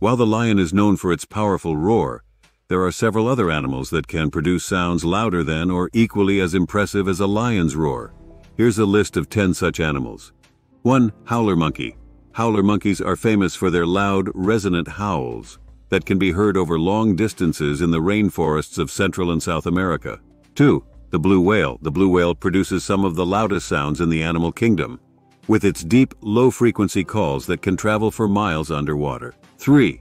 While the lion is known for its powerful roar, there are several other animals that can produce sounds louder than or equally as impressive as a lion's roar. Here's a list of 10 such animals. 1. Howler monkey. Howler monkeys are famous for their loud, resonant howls that can be heard over long distances in the rainforests of Central and South America. 2. The blue whale. The blue whale produces some of the loudest sounds in the animal kingdom, with its deep, low-frequency calls that can travel for miles underwater. 3.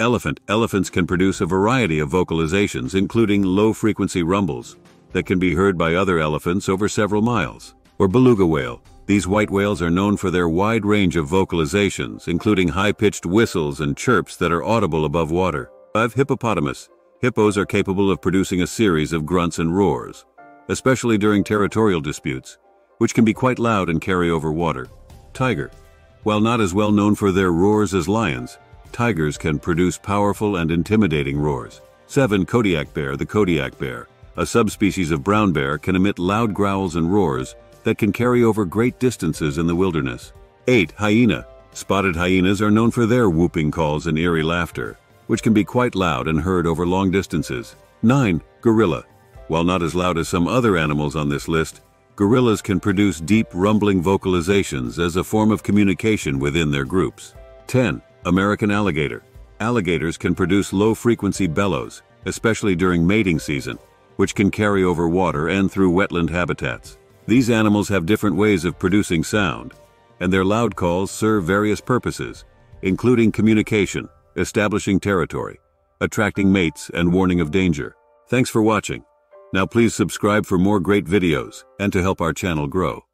Elephant. Elephants can produce a variety of vocalizations, including low-frequency rumbles, that can be heard by other elephants over several miles. Or beluga whale. These white whales are known for their wide range of vocalizations, including high-pitched whistles and chirps that are audible above water. 5. Hippopotamus. Hippos are capable of producing a series of grunts and roars, especially during territorial disputes, which can be quite loud and carry over water. Tiger. While not as well known for their roars as lions, tigers can produce powerful and intimidating roars. 7. Kodiak bear. The Kodiak bear, a subspecies of brown bear, can emit loud growls and roars that can carry over great distances in the wilderness. 8. Hyena. Spotted hyenas are known for their whooping calls and eerie laughter, which can be quite loud and heard over long distances. 9. Gorilla. While not as loud as some other animals on this list, gorillas can produce deep rumbling vocalizations as a form of communication within their groups. 10. American alligator. Alligators can produce low-frequency bellows, especially during mating season, which can carry over water and through wetland habitats. These animals have different ways of producing sound, and their loud calls serve various purposes, including communication, establishing territory, attracting mates, and warning of danger. Thanks for watching. Now please subscribe for more great videos and to help our channel grow.